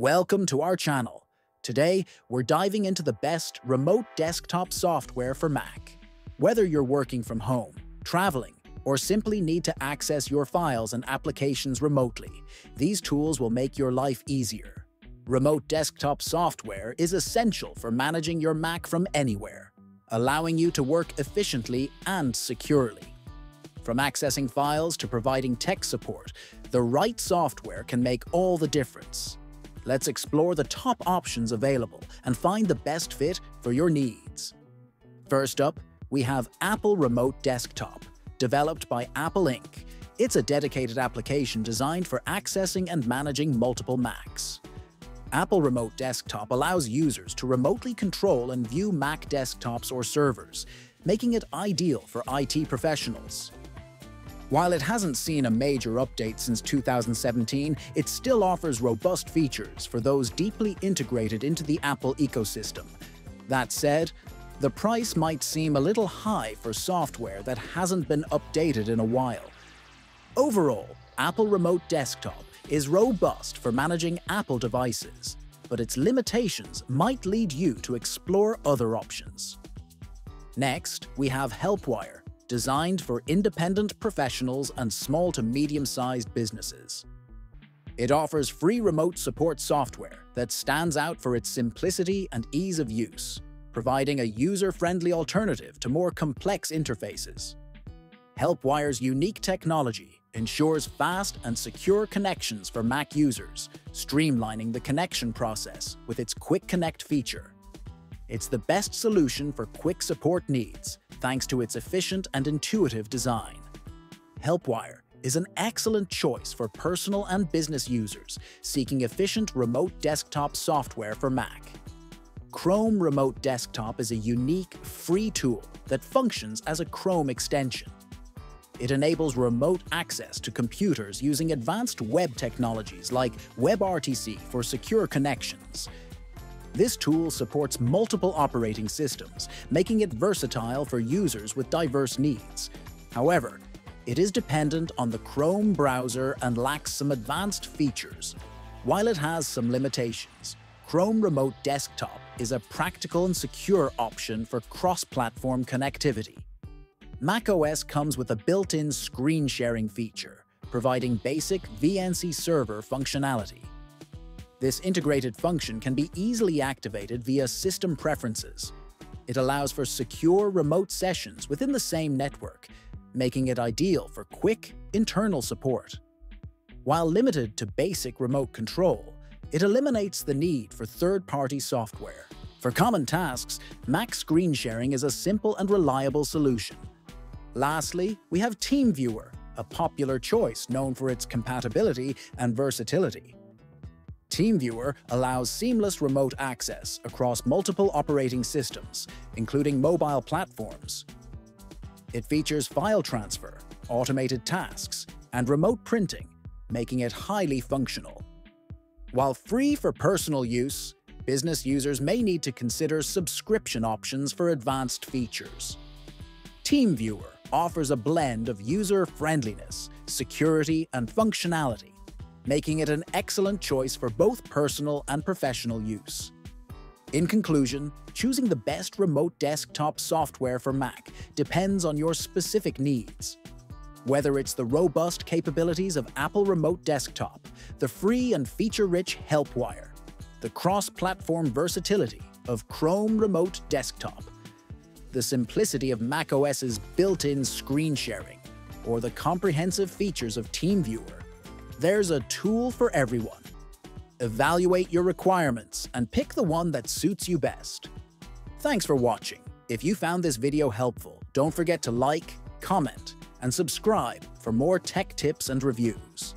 Welcome to our channel. Today, we're diving into the best remote desktop software for Mac. Whether you're working from home, traveling, or simply need to access your files and applications remotely, these tools will make your life easier. Remote desktop software is essential for managing your Mac from anywhere, allowing you to work efficiently and securely. From accessing files to providing tech support, the right software can make all the difference. Let's explore the top options available and find the best fit for your needs. First up, we have Apple Remote Desktop, developed by Apple Inc. It's a dedicated application designed for accessing and managing multiple Macs. Apple Remote Desktop allows users to remotely control and view Mac desktops or servers, making it ideal for IT professionals. While it hasn't seen a major update since 2017, it still offers robust features for those deeply integrated into the Apple ecosystem. That said, the price might seem a little high for software that hasn't been updated in a while. Overall, Apple Remote Desktop is robust for managing Apple devices, but its limitations might lead you to explore other options. Next, we have HelpWire, designed for independent professionals and small to medium-sized businesses. It offers free remote support software that stands out for its simplicity and ease of use, providing a user-friendly alternative to more complex interfaces. HelpWire's unique technology ensures fast and secure connections for Mac users, streamlining the connection process with its Quick Connect feature. It's the best solution for quick support needs, thanks to its efficient and intuitive design. HelpWire is an excellent choice for personal and business users seeking efficient remote desktop software for Mac. Chrome Remote Desktop is a unique, free tool that functions as a Chrome extension. It enables remote access to computers using advanced web technologies like WebRTC for secure connections. This tool supports multiple operating systems, making it versatile for users with diverse needs. However, it is dependent on the Chrome browser and lacks some advanced features. While it has some limitations, Chrome Remote Desktop is a practical and secure option for cross-platform connectivity. macOS comes with a built-in screen sharing feature, providing basic VNC server functionality. This integrated function can be easily activated via System Preferences. It allows for secure remote sessions within the same network, making it ideal for quick, internal support. While limited to basic remote control, it eliminates the need for third-party software. For common tasks, Mac screen sharing is a simple and reliable solution. Lastly, we have TeamViewer, a popular choice known for its compatibility and versatility. TeamViewer allows seamless remote access across multiple operating systems, including mobile platforms. It features file transfer, automated tasks, and remote printing, making it highly functional. While free for personal use, business users may need to consider subscription options for advanced features. TeamViewer offers a blend of user-friendliness, security, and functionality, making it an excellent choice for both personal and professional use. In conclusion, choosing the best remote desktop software for Mac depends on your specific needs. Whether it's the robust capabilities of Apple Remote Desktop, the free and feature-rich HelpWire, the cross-platform versatility of Chrome Remote Desktop, the simplicity of macOS's built-in screen sharing, or the comprehensive features of TeamViewer, there's a tool for everyone. Evaluate your requirements and pick the one that suits you best. Thanks for watching. If you found this video helpful, don't forget to like, comment, and subscribe for more tech tips and reviews.